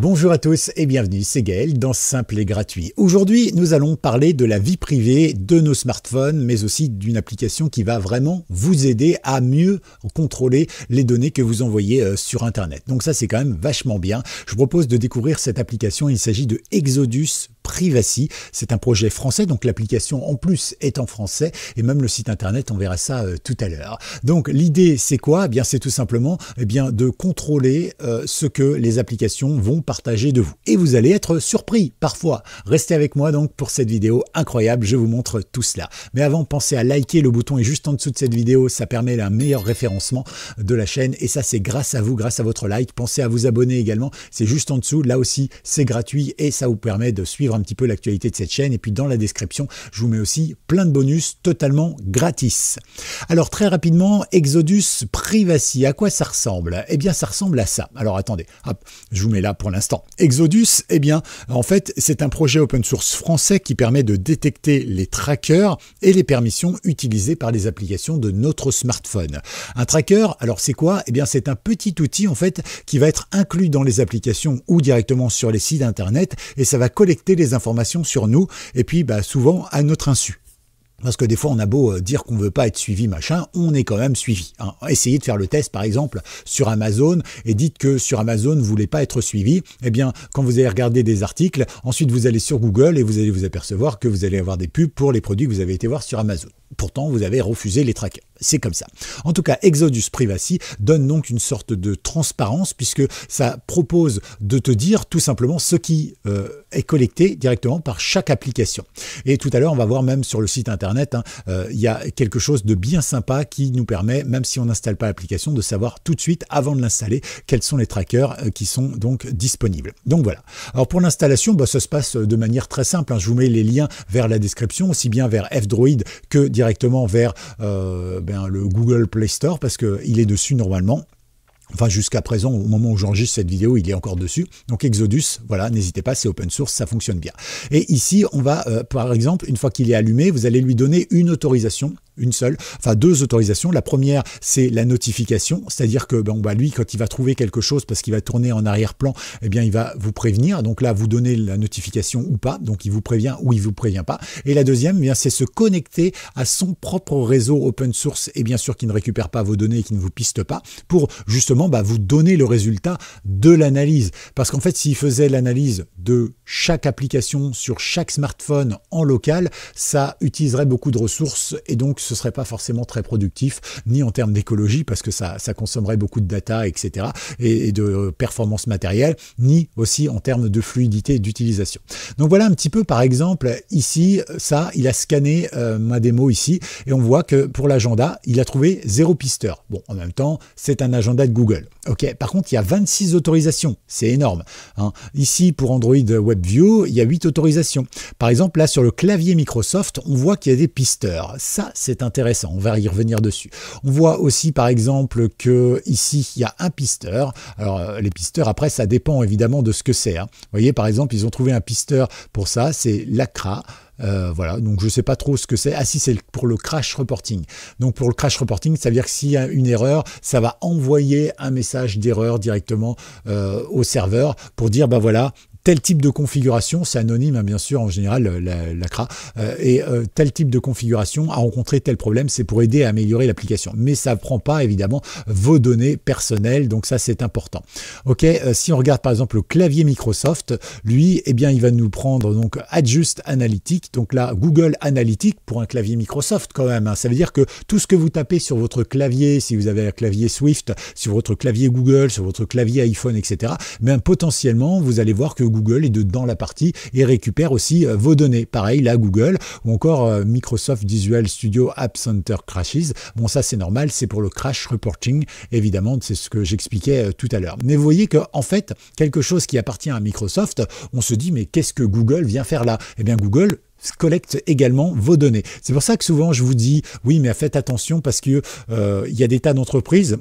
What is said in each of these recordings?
Bonjour à tous et bienvenue, c'est Gaël dans Simple et Gratuit. Aujourd'hui, nous allons parler de la vie privée de nos smartphones, mais aussi d'une application qui va vraiment vous aider à mieux contrôler les données que vous envoyez euh, sur Internet. Donc ça, c'est quand même vachement bien. Je vous propose de découvrir cette application. Il s'agit de Exodus Privacy. C'est un projet français, donc l'application en plus est en français et même le site internet, on verra ça euh, tout à l'heure. Donc l'idée, c'est quoi? Eh Bien, c'est tout simplement eh bien de contrôler euh, ce que les applications vont partager de vous. Et vous allez être surpris parfois. Restez avec moi donc pour cette vidéo incroyable. Je vous montre tout cela. Mais avant, pensez à liker. Le bouton est juste en dessous de cette vidéo. Ça permet un meilleur référencement de la chaîne et ça, c'est grâce à vous, grâce à votre like. Pensez à vous abonner également. C'est juste en dessous. Là aussi, c'est gratuit et ça vous permet de suivre un petit peu l'actualité de cette chaîne. Et puis dans la description, je vous mets aussi plein de bonus totalement gratis. Alors très rapidement, Exodus Privacy, à quoi ça ressemble? Eh bien ça ressemble à ça. Alors attendez, hop, je vous mets là pour l'instant. Exodus, eh bien en fait c'est un projet open source français qui permet de détecter les trackers et les permissions utilisées par les applications de notre smartphone. Un tracker, alors c'est quoi? Eh bien c'est un petit outil en fait qui va être inclus dans les applications ou directement sur les sites internet et ça va collecter les informations sur nous et puis bah, souvent à notre insu. Parce que des fois, on a beau euh, dire qu'on veut pas être suivi, machin, on est quand même suivi. Hein. Essayez de faire le test, par exemple, sur Amazon, et dites que sur Amazon, vous voulez pas être suivi. Eh bien, quand vous allez regarder des articles, ensuite vous allez sur Google et vous allez vous apercevoir que vous allez avoir des pubs pour les produits que vous avez été voir sur Amazon. Pourtant, vous avez refusé les trackers. C'est comme ça. En tout cas, Exodus Privacy donne donc une sorte de transparence puisque ça propose de te dire tout simplement ce qui euh, est collecté directement par chaque application. Et tout à l'heure, on va voir même sur le site internet, hein, euh, il y a quelque chose de bien sympa qui nous permet, même si on n'installe pas l'application, de savoir tout de suite, avant de l'installer, quels sont les trackers euh, qui sont donc disponibles. Donc voilà. Alors pour l'installation, bah, ça se passe de manière très simple. Hein. Je vous mets les liens vers la description, aussi bien vers F-Droid que directement vers ben, le Google Play Store parce qu'il est dessus normalement. Enfin, jusqu'à présent, au moment où j'enregistre cette vidéo, il est encore dessus. Donc Exodus, voilà, n'hésitez pas, c'est open source, ça fonctionne bien. Et ici, on va, euh, par exemple, une fois qu'il est allumé, vous allez lui donner une autorisation une seule, enfin deux autorisations. La première, c'est la notification, c'est-à-dire que bon, bah, lui, quand il va trouver quelque chose parce qu'il va tourner en arrière-plan, eh bien, il va vous prévenir. Donc là, vous donnez la notification ou pas, donc il vous prévient ou il vous prévient pas. Et la deuxième, eh bien, c'est se connecter à son propre réseau open source et bien sûr qui ne récupère pas vos données et qui ne vous piste pas pour justement bah, vous donner le résultat de l'analyse. Parce qu'en fait, s'il faisait l'analyse de chaque application sur chaque smartphone en local, ça utiliserait beaucoup de ressources et donc ce serait pas forcément très productif, ni en termes d'écologie, parce que ça, ça consommerait beaucoup de data, etc., et, de performance matérielle, ni aussi en termes de fluidité d'utilisation. Donc voilà un petit peu, par exemple, ici, ça, il a scanné euh, ma démo ici, et on voit que pour l'agenda, il a trouvé zéro pisteur. Bon, en même temps, c'est un agenda de Google. Ok, par contre, il y a 26 autorisations, c'est énorme. Hein. Ici, pour Android WebView, il y a 8 autorisations. Par exemple, là, sur le clavier Microsoft, on voit qu'il y a des pisteurs. Ça, c'est intéressant, on va y revenir dessus. On voit aussi par exemple que ici il y a un pisteur. Alors euh, les pisteurs après ça dépend évidemment de ce que c'est. Hein. Voyez par exemple ils ont trouvé un pisteur pour ça, c'est l'ACRA. Euh, voilà, donc je sais pas trop ce que c'est. Ah si, c'est pour le crash reporting. Donc pour le crash reporting, ça veut dire que s'il y a une erreur, ça va envoyer un message d'erreur directement euh, au serveur pour dire, bah voilà, tel type de configuration, c'est anonyme hein, bien sûr en général l'ACRA, euh, et euh, tel type de configuration a rencontré tel problème, c'est pour aider à améliorer l'application. Mais ça ne prend pas évidemment vos données personnelles, donc ça c'est important. Ok, euh, si on regarde par exemple le clavier Microsoft, lui, eh bien il va nous prendre donc Adjust Analytics, donc là Google Analytics pour un clavier Microsoft quand même. Hein. Ça veut dire que tout ce que vous tapez sur votre clavier, si vous avez un clavier Swift, sur votre clavier Google, sur votre clavier iPhone, etc., mais potentiellement vous allez voir que Google est dedans la partie et récupère aussi euh, vos données. Pareil, là, Google ou encore euh, Microsoft Visual Studio App Center crashes. Bon, ça, c'est normal, c'est pour le crash reporting, évidemment, c'est ce que j'expliquais euh, tout à l'heure. Mais vous voyez que, en fait, quelque chose qui appartient à Microsoft, on se dit, mais qu'est-ce que Google vient faire là? Eh bien, Google collecte également vos données. C'est pour ça que souvent je vous dis oui mais faites attention parce que il y a des tas d'entreprises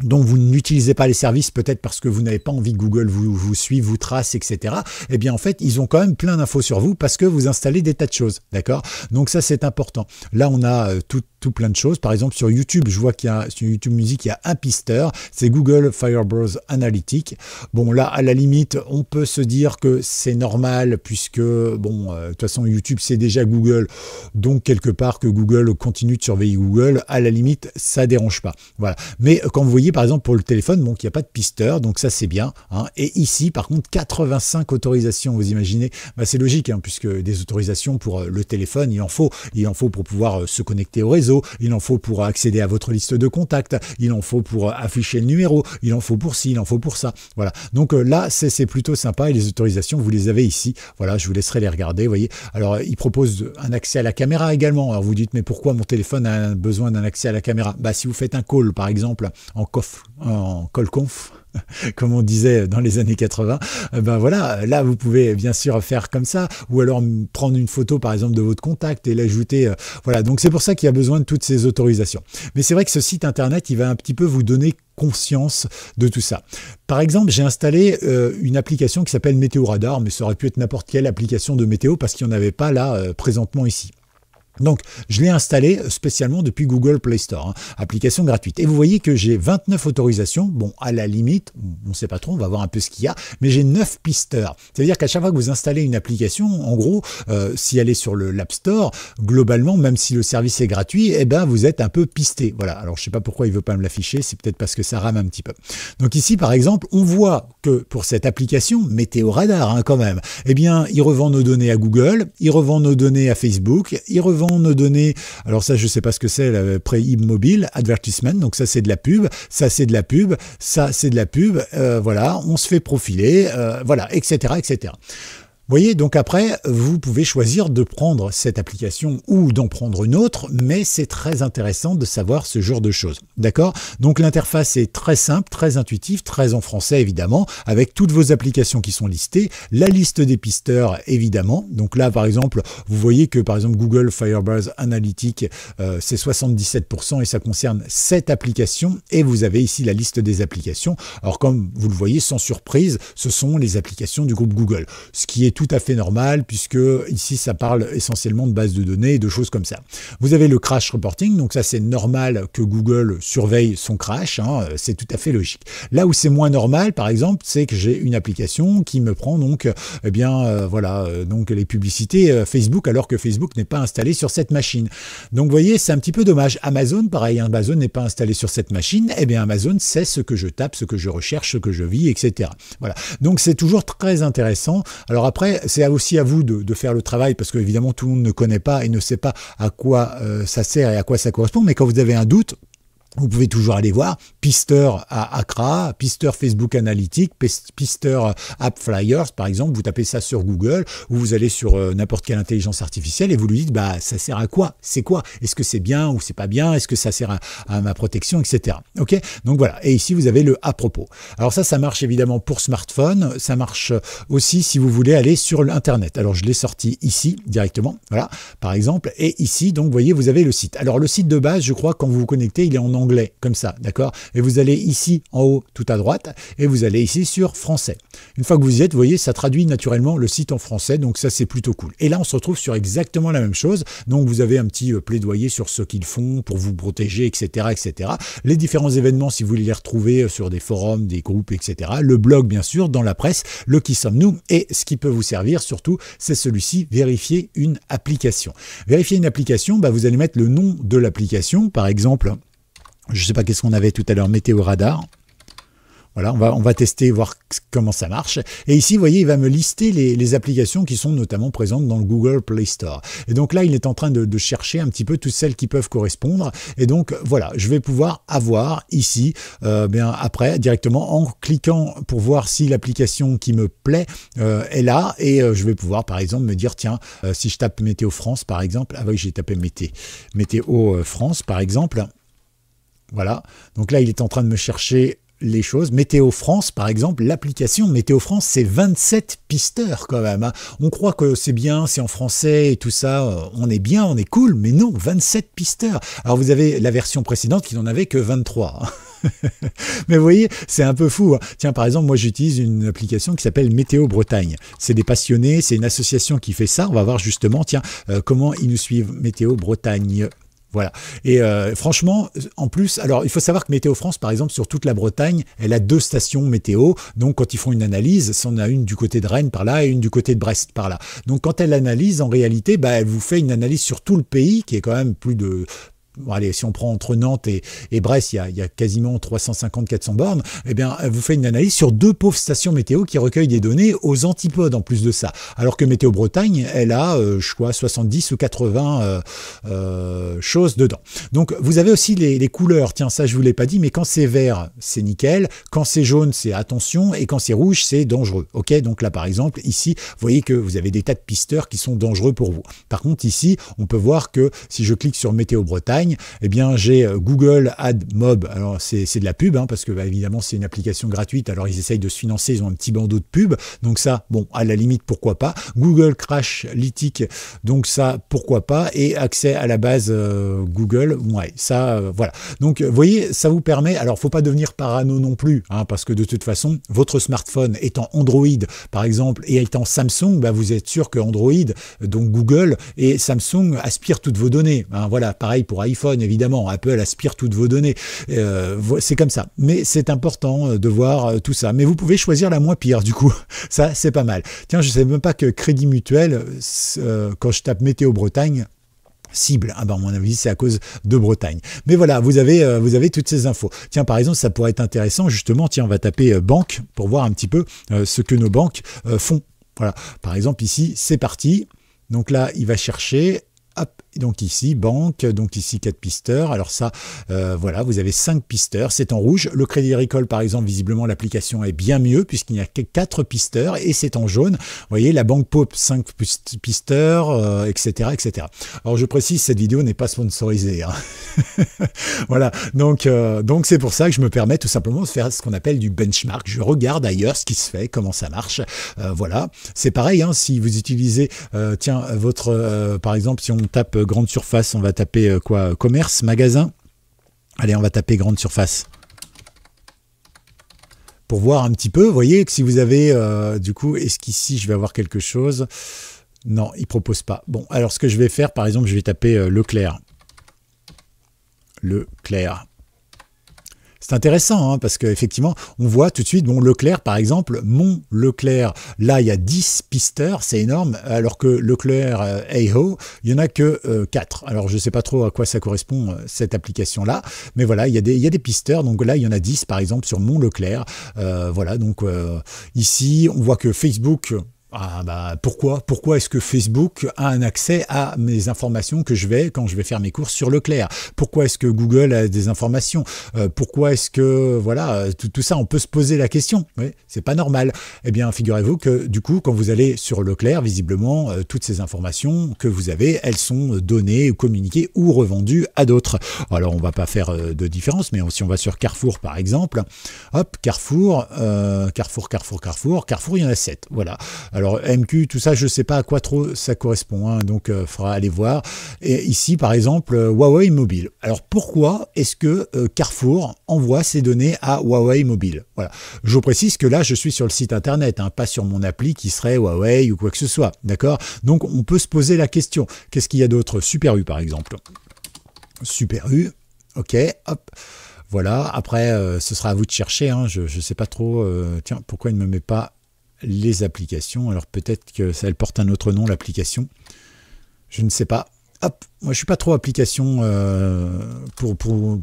dont vous n'utilisez pas les services, peut-être parce que vous n'avez pas envie que Google vous, vous suive, vous trace, etc. Eh bien, en fait, ils ont quand même plein d'infos sur vous parce que vous installez des tas de choses, d'accord? Donc ça, c'est important. Là, on a euh, tout tout plein de choses. Par exemple, sur YouTube, je vois qu'il y a sur YouTube Music, il y a un pisteur, c'est Google Firebrowse Analytics. Bon, là, à la limite, on peut se dire que c'est normal puisque, bon, euh, de toute façon, YouTube, c'est déjà Google. Donc, quelque part, que Google continue de surveiller Google, à la limite, ça dérange pas. Voilà. Mais euh, quand vous voyez, par exemple, pour le téléphone, bon, il n'y a pas de pisteur, donc ça, c'est bien. Hein. Et ici, par contre, 85 autorisations, vous imaginez, bah, c'est logique, hein, puisque des autorisations pour euh, le téléphone, il en faut. Il en faut pour pouvoir se connecter au réseau, il en faut pour accéder à votre liste de contacts, il en faut pour afficher le numéro, il en faut pour ci, il en faut pour ça. Voilà. Donc là, c'est plutôt sympa et les autorisations, vous les avez ici. Voilà, je vous laisserai les regarder. Vous voyez. Alors, il propose un accès à la caméra également. Alors, vous dites, mais pourquoi mon téléphone a besoin d'un accès à la caméra? Bah, si vous faites un call, par exemple, en, en call conf, comme on disait dans les années 80, euh, ben voilà, là vous pouvez bien sûr faire comme ça, ou alors prendre une photo par exemple de votre contact et l'ajouter. Euh, voilà, donc c'est pour ça qu'il y a besoin de toutes ces autorisations. Mais c'est vrai que ce site internet, il va un petit peu vous donner conscience de tout ça. Par exemple, j'ai installé euh, une application qui s'appelle Météo Radar, mais ça aurait pu être n'importe quelle application de météo parce qu'il n'y en avait pas là présentement ici. Donc, je l'ai installé spécialement depuis Google Play Store, hein, application gratuite. Et vous voyez que j'ai 29 autorisations. Bon, à la limite, on ne sait pas trop, on va voir un peu ce qu'il y a, mais j'ai 9 pisteurs. C'est-à-dire qu'à chaque fois que vous installez une application, en gros, euh, si elle est sur l'App Store, globalement, même si le service est gratuit, eh ben, vous êtes un peu pisté. Voilà. Alors, je ne sais pas pourquoi il ne veut pas me l'afficher, c'est peut-être parce que ça rame un petit peu. Donc ici, par exemple, on voit que pour cette application, Météo Radar, hein, quand même, eh bien, il revend nos données à Google, il revend nos données à Facebook, il revend nos données, alors ça je sais pas ce que c'est, pré-immobile, advertisement, donc ça c'est de la pub, ça c'est de la pub, ça c'est de la pub, euh, voilà, on se fait profiler, euh, voilà, etc., etc voyez, donc après, vous pouvez choisir de prendre cette application ou d'en prendre une autre, mais c'est très intéressant de savoir ce genre de choses. D'accord? Donc l'interface est très simple, très intuitive, très en français évidemment, avec toutes vos applications qui sont listées, la liste des pisteurs évidemment. Donc là, par exemple, vous voyez que par exemple Google Firebase Analytics, euh, c'est 77% et ça concerne cette application. Et vous avez ici la liste des applications. Alors comme vous le voyez, sans surprise, ce sont les applications du groupe Google, ce qui est tout à fait normal puisque ici ça parle essentiellement de bases de données et de choses comme ça. Vous avez le crash reporting, donc ça c'est normal que Google surveille son crash, hein, c'est tout à fait logique. Là où c'est moins normal, par exemple, c'est que j'ai une application qui me prend donc, eh bien euh, voilà, euh, donc les publicités euh, Facebook alors que Facebook n'est pas installé sur cette machine. Donc vous voyez, c'est un petit peu dommage. Amazon, pareil, hein, Amazon n'est pas installé sur cette machine, eh bien Amazon sait ce que je tape, ce que je recherche, ce que je vis, etc. Voilà. Donc c'est toujours très intéressant. Alors après, c'est aussi à vous de, faire le travail parce que évidemment tout le monde ne connaît pas et ne sait pas à quoi euh, ça sert et à quoi ça correspond. Mais quand vous avez un doute, vous pouvez toujours aller voir Pisteur à Accra, Pisteur Facebook Analytics, Pisteur App Flyers par exemple, vous tapez ça sur Google ou vous allez sur euh, n'importe quelle intelligence artificielle et vous lui dites bah ça sert à quoi? C'est quoi? Est-ce que c'est bien ou c'est pas bien? Est-ce que ça sert à, ma protection etc. Ok? Donc voilà, et ici vous avez le à propos. Alors ça ça marche évidemment pour smartphone, ça marche aussi si vous voulez aller sur l'internet. Alors je l'ai sorti ici directement, voilà, par exemple, et ici donc vous voyez vous avez le site. Alors le site de base, je crois quand vous vous connectez, il est en anglais, comme ça, d'accord? Et vous allez ici en haut, tout à droite, et vous allez ici sur français. Une fois que vous y êtes, voyez, ça traduit naturellement le site en français, donc ça c'est plutôt cool. Et là, on se retrouve sur exactement la même chose. Donc vous avez un petit euh, plaidoyer sur ce qu'ils font pour vous protéger, etc., etc. Les différents événements, si vous voulez les retrouver euh, sur des forums, des groupes, etc. Le blog, bien sûr, dans la presse, le qui sommes-nous, et ce qui peut vous servir surtout, c'est celui-ci, vérifier une application. Vérifier une application, bah, vous allez mettre le nom de l'application, par exemple je ne sais pas qu'est-ce qu'on avait tout à l'heure, météo radar. Voilà, on va, on va tester, voir comment ça marche. Et ici, vous voyez, il va me lister les, applications qui sont notamment présentes dans le Google Play Store. Et donc là, il est en train de, chercher un petit peu toutes celles qui peuvent correspondre. Et donc voilà, je vais pouvoir avoir ici, euh, bien après, directement en cliquant pour voir si l'application qui me plaît euh, est là. Et euh, je vais pouvoir, par exemple, me dire, tiens, si je tape Météo France, par exemple, ah oui, j'ai tapé Météo, Météo France, par exemple. Voilà. Donc là, il est en train de me chercher les choses. Météo France, par exemple, l'application Météo France, c'est 27 pisteurs quand même. Hein. On croit que c'est bien, c'est en français et tout ça, on est bien, on est cool, mais non, 27 pisteurs. Alors vous avez la version précédente qui n'en avait que 23. Hein. Mais vous voyez, c'est un peu fou. Hein. Tiens, par exemple, moi j'utilise une application qui s'appelle Météo Bretagne. C'est des passionnés, c'est une association qui fait ça. On va voir justement, tiens, euh, comment ils nous suivent Météo Bretagne. Voilà. Et euh, franchement, en plus, alors il faut savoir que Météo France, par exemple, sur toute la Bretagne, elle a deux stations météo. Donc quand ils font une analyse, c'en a une du côté de Rennes par là et une du côté de Brest par là. Donc quand elle analyse, en réalité, bah, elle vous fait une analyse sur tout le pays, qui est quand même plus de allez, si on prend entre Nantes et, Brest, il y, a, il y, a, quasiment 350-400 bornes, eh bien, vous fait une analyse sur deux pauvres stations météo qui recueillent des données aux antipodes en plus de ça. Alors que Météo Bretagne, elle a, euh, je crois, 70 ou 80 euh, euh, choses dedans. Donc, vous avez aussi les, les couleurs. Tiens, ça, je vous l'ai pas dit, mais quand c'est vert, c'est nickel. Quand c'est jaune, c'est attention. Et quand c'est rouge, c'est dangereux. OK Donc là, par exemple, ici, vous voyez que vous avez des tas de pisteurs qui sont dangereux pour vous. Par contre, ici, on peut voir que si je clique sur Météo Bretagne, eh bien j'ai euh, Google AdMob. Alors c'est de la pub, hein, parce que bah, évidemment c'est une application gratuite, alors ils essayent de se financer, ils ont un petit bandeau de pub, donc ça, bon, à la limite, pourquoi pas. Google Crash Lytic, donc ça, pourquoi pas. Et accès à la base euh, Google, ouais, ça, euh, voilà. Donc vous voyez, ça vous permet, alors faut pas devenir parano non plus, hein, parce que de toute façon, votre smartphone étant Android, par exemple, et étant Samsung, bah, vous êtes sûr que Android, donc Google et Samsung aspirent toutes vos données. Hein, voilà, pareil pour iPhone évidemment. Apple aspire toutes vos données. Euh, c'est comme ça. Mais c'est important euh, de voir euh, tout ça. Mais vous pouvez choisir la moins pire, du coup. Ça, c'est pas mal. Tiens, je ne savais même pas que Crédit Mutuel, quand je tape Météo Bretagne, cible. Ah ben, à mon avis, c'est à cause de Bretagne. Mais voilà, vous avez, vous avez toutes ces infos. Tiens, par exemple, ça pourrait être intéressant, justement, tiens, on va taper banque pour voir un petit peu ce que nos banques font. Voilà, par exemple, ici, c'est parti. Donc là, il va chercher, hop, donc ici, banque, donc ici 4 pisteurs. Alors ça, euh, voilà, vous avez 5 pisteurs, c'est en rouge. Le Crédit Agricole, par exemple, visiblement, l'application est bien mieux puisqu'il n'y a que 4 pisteurs et c'est en jaune. Vous voyez, la banque Pop, 5 pisteurs, etc., euh, etc. Alors je précise, cette vidéo n'est pas sponsorisée. Hein. voilà, donc euh, donc c'est pour ça que je me permets tout simplement de faire ce qu'on appelle du benchmark. Je regarde ailleurs ce qui se fait, comment ça marche. voilà, c'est pareil, hein, si vous utilisez, tiens, votre, par exemple, si on tape grande surface, on va taper euh, quoi Commerce, magasin. Allez, on va taper grande surface. Pour voir un petit peu, vous voyez que si vous avez, euh, du coup, est-ce qu'ici je vais avoir quelque chose? Non, il propose pas. Bon, alors ce que je vais faire, par exemple, je vais taper euh, Leclerc. Leclerc. C'est intéressant hein, parce qu'effectivement, on voit tout de suite, bon, Leclerc par exemple, Mont Leclerc, là il y a 10 pisteurs, c'est énorme, alors que Leclerc euh, Aho, il n'y en a que 4. Euh, alors je ne sais pas trop à quoi ça correspond euh, cette application-là, mais voilà, il y, a des, y, a des, pisteurs, donc là il y en a 10 par exemple sur Mont Leclerc. voilà, donc ici on voit que Facebook ah bah pourquoi Pourquoi est-ce que Facebook a un accès à mes informations que je vais quand je vais faire mes courses sur Leclerc? Pourquoi est-ce que Google a des informations? Euh, Pourquoi est-ce que voilà tout, ça on peut se poser la question? Oui, c'est pas normal. Eh bien, figurez-vous que du coup, quand vous allez sur Leclerc, visiblement euh, toutes ces informations que vous avez, elles sont données communiquées ou revendues à d'autres. Alors on va pas faire euh, de différence, mais si on va sur Carrefour par exemple, hop Carrefour, Carrefour, Carrefour, Carrefour, Carrefour, il y en a 7. Voilà. MQ, tout ça, je ne sais pas à quoi trop ça correspond, hein, donc il euh, faudra aller voir. Et ici, par exemple, euh, Huawei Mobile. Alors pourquoi est-ce que euh, Carrefour envoie ces données à Huawei Mobile? Voilà. Je vous précise que là, je suis sur le site internet, hein, pas sur mon appli qui serait Huawei ou quoi que ce soit. D'accord? Donc on peut se poser la question. Qu'est-ce qu'il y a d'autre? Super U, par exemple. Super U. Ok, hop. Voilà, après, ce sera à vous de chercher. Hein. Je ne sais pas trop. tiens, pourquoi il ne me met pas les applications. Alors peut-être que ça elle porte un autre nom l'application. Je ne sais pas. Hop, moi je suis pas trop application euh, pour, pour,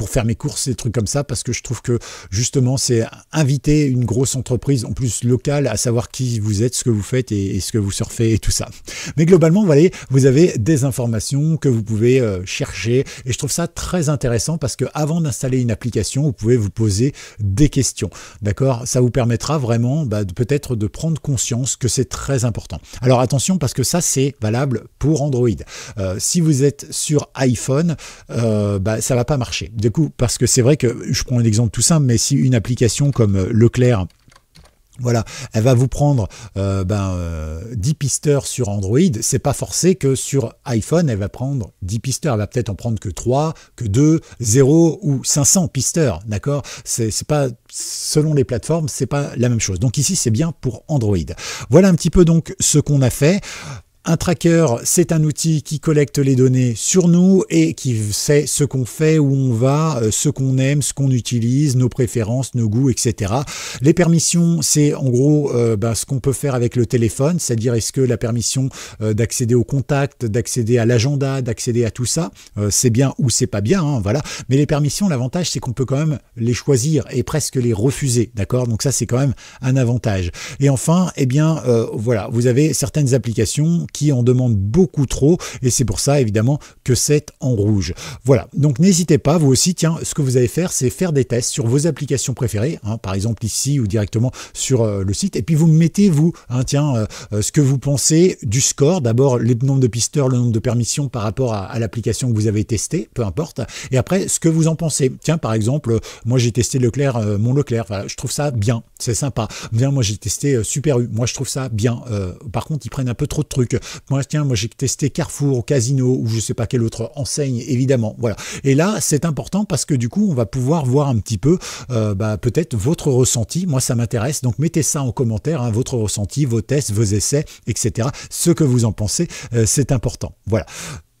pour faire mes courses, des trucs comme ça, parce que je trouve que justement, c'est inviter une grosse entreprise, en plus locale, à savoir qui vous êtes, ce que vous faites et, ce que vous surfez et tout ça. Mais globalement, vous voyez, vous avez des informations que vous pouvez euh, chercher et je trouve ça très intéressant parce que avant d'installer une application, vous pouvez vous poser des questions. D'accord? Ça vous permettra vraiment bah, peut-être de prendre conscience que c'est très important. Alors attention parce que ça, c'est valable pour Android. Euh, si vous êtes sur iPhone, euh, bah, ça va pas marcher parce que c'est vrai que, je prends un exemple tout simple, mais si une application comme euh, Leclerc voilà, elle va vous prendre euh, ben, 10 euh, pisteurs sur Android. C'est pas forcé que sur iPhone, elle va prendre 10 pisteurs. Elle va peut-être en prendre que 3, que 2, 0 ou 500 pisteurs. D'accord? C'est pas selon les plateformes, c'est pas la même chose. Donc ici, c'est bien pour Android. Voilà un petit peu donc ce qu'on a fait. Un tracker, c'est un outil qui collecte les données sur nous et qui sait ce qu'on fait, où on va, euh, ce qu'on aime, ce qu'on utilise, nos préférences, nos goûts, etc. Les permissions, c'est en gros euh, ben, ce qu'on peut faire avec le téléphone, c'est-à-dire est-ce que la permission euh, d'accéder au contact, d'accéder à l'agenda, d'accéder à tout ça, c'est bien ou c'est pas bien, hein, voilà. Mais les permissions, l'avantage, c'est qu'on peut quand même les choisir et presque les refuser, d'accord? Donc ça, c'est quand même un avantage. Et enfin, eh bien, voilà, vous avez certaines applications qui en demandent beaucoup trop et c'est pour ça évidemment que c'est en rouge. Voilà, donc n'hésitez pas, vous aussi, tiens, ce que vous allez faire, c'est faire des tests sur vos applications préférées, hein, par exemple ici ou directement sur euh, le site, et puis vous mettez, vous, hein, tiens, euh, euh, ce que vous pensez du score, d'abord le nombre de pisteurs, le nombre de permissions par rapport à, l'application que vous avez testée, peu importe, et après ce que vous en pensez. Tiens, par exemple, moi j'ai testé Leclerc, mon Leclerc, je trouve ça bien, c'est sympa. Bien, moi j'ai testé Super U, moi je trouve ça bien. par contre, ils prennent un peu trop de trucs. Moi, tiens, moi j'ai testé Carrefour, Casino ou je sais pas quelle autre enseigne, évidemment. Voilà. Et là, c'est important parce que du coup, on va pouvoir voir un petit peu, euh, bah, peut-être votre ressenti. Moi, ça m'intéresse. Donc, mettez ça en commentaire, hein, votre ressenti, vos tests, vos essais, etc. Ce que vous en pensez, euh, c'est important. Voilà.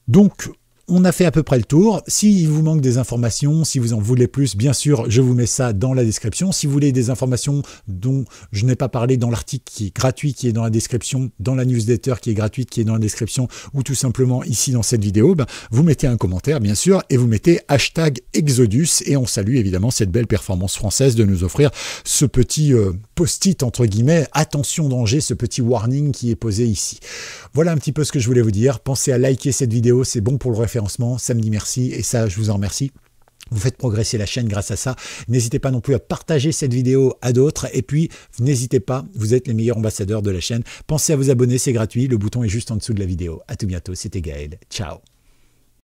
Donc, on a fait à peu près le tour. S'il vous manque des informations, si vous en voulez plus, bien sûr, je vous mets ça dans la description. Si vous voulez des informations dont je n'ai pas parlé dans l'article qui est gratuit, qui est dans la description, dans la newsletter qui est gratuite, qui est dans la description, ou tout simplement ici dans cette vidéo, ben, vous mettez un commentaire, bien sûr, et vous mettez hashtag Exodus, et on salue évidemment cette belle performance française de nous offrir ce petit euh, post-it, entre guillemets, attention danger, ce petit warning qui est posé ici. Voilà un petit peu ce que je voulais vous dire. Pensez à liker cette vidéo, c'est bon pour le samedi merci, et ça, je vous en remercie. Vous faites progresser la chaîne grâce à ça. N'hésitez pas non plus à partager cette vidéo à d'autres. Et puis, n'hésitez pas, vous êtes les meilleurs ambassadeurs de la chaîne. Pensez à vous abonner, c'est gratuit. Le bouton est juste en dessous de la vidéo. À tout bientôt, c'était Gaël. Ciao